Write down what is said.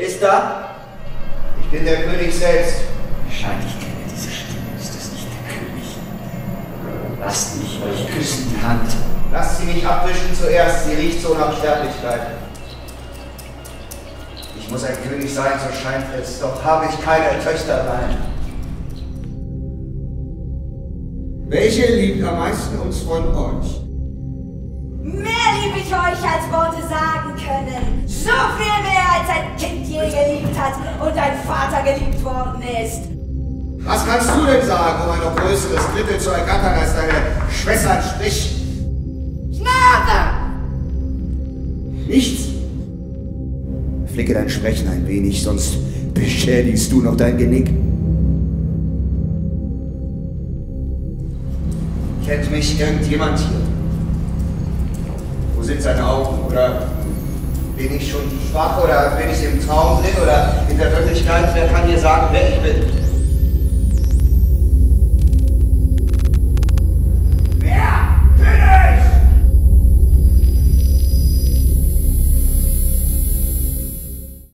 Ist da? Ich bin der König selbst. Scheint, ich kenne diese Stimme. Ist es nicht der König? Lasst mich euch küssen die Hand. Lasst sie mich abwischen zuerst. Sie riecht so nach Sterblichkeit. Ich muss ein König sein, so scheint es. Doch habe ich keine Töchterlein. Welche liebt am meisten uns von euch? Mehr liebe ich euch, als Worte hat und ein Vater geliebt worden ist. Was kannst du denn sagen, um ein noch größeres Drittel zu ergattern, als deine Schwestern spricht? Schnauze! Nichts? Flicke dein Sprechen ein wenig, sonst beschädigst du noch dein Genick. Kennt mich irgendjemand hier? Wo sind seine Augen? Oder bin ich schon schwach? Oder bin ich im Traum drin? Oder in der Wirklichkeit? Wer kann mir sagen, wer ich bin?